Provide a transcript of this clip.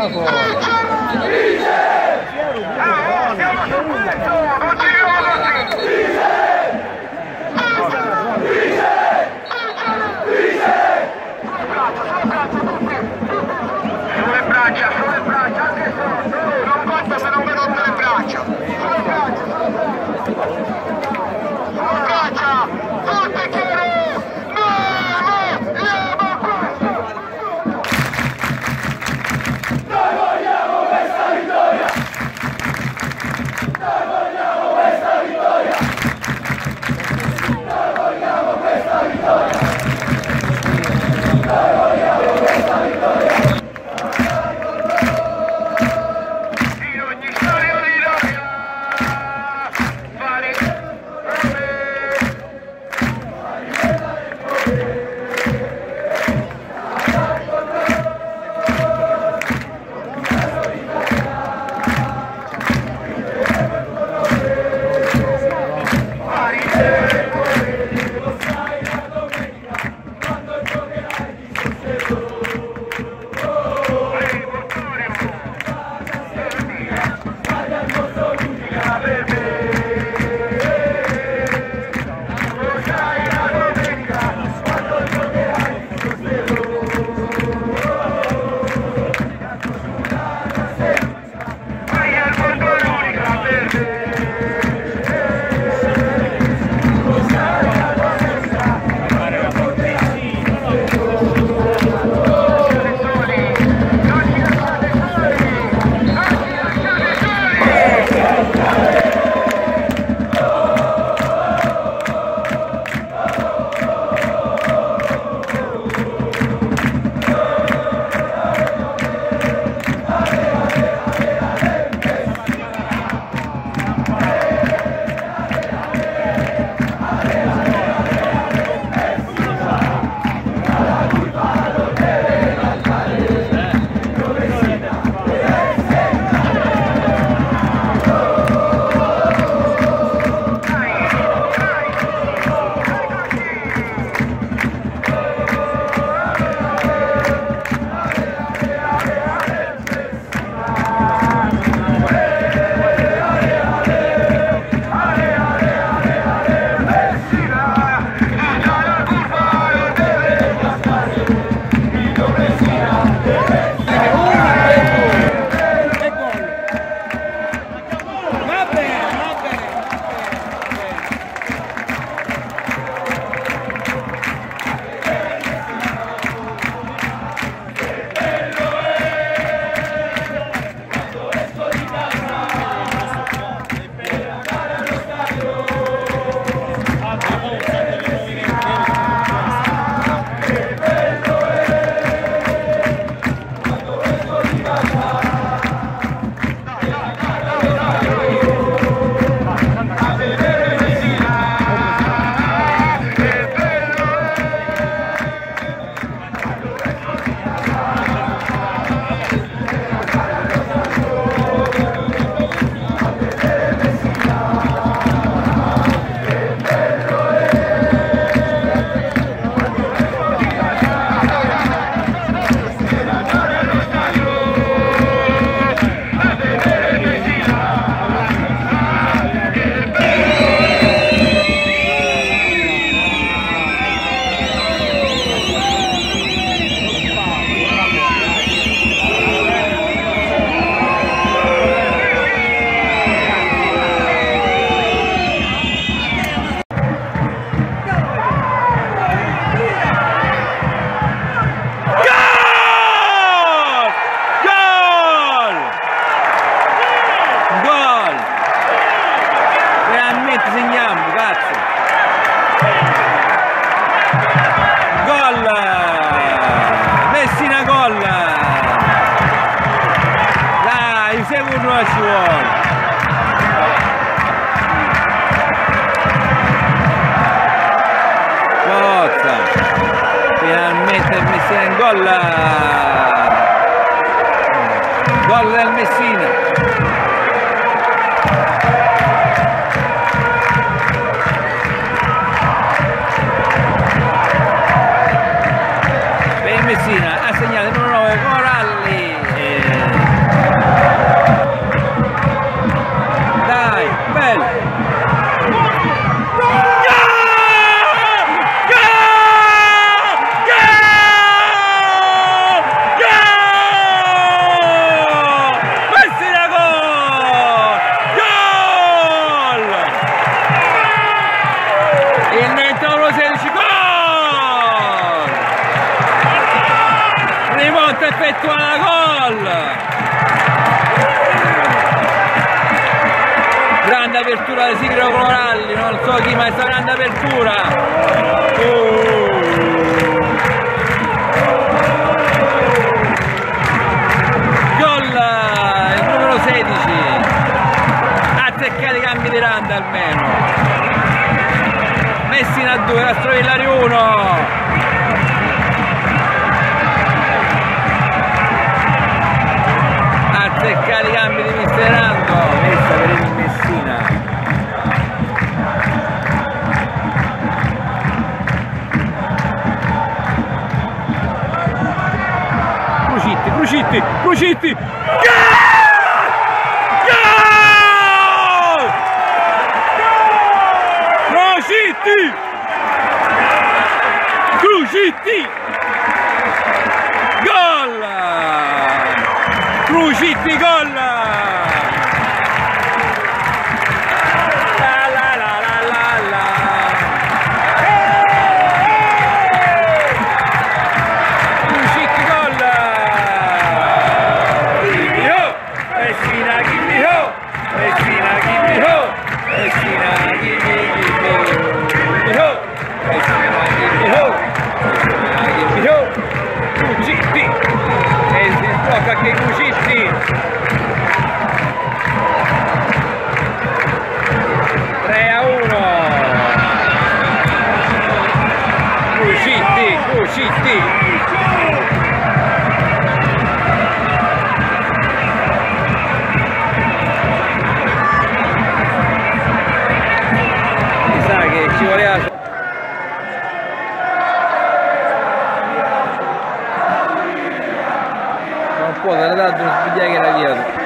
Bravo! Sulle braccia, sulle braccia, anche se non conta se non mi rompe le braccia. gol. Gol del Messina. l'apertura di Sigro Coralli, non so chi, ma è stata un'apertura Cruciti! Cruciti! Gol! Cruciti, gol! poder dar dos villagranianos.